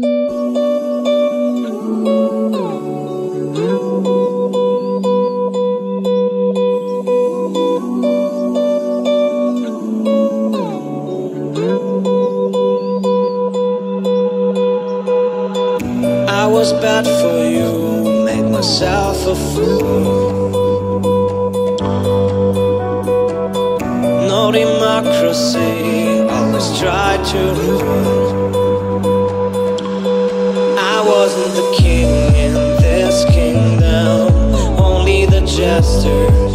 I was bad for you, made myself a fool. No democracy, always tried to rule. jester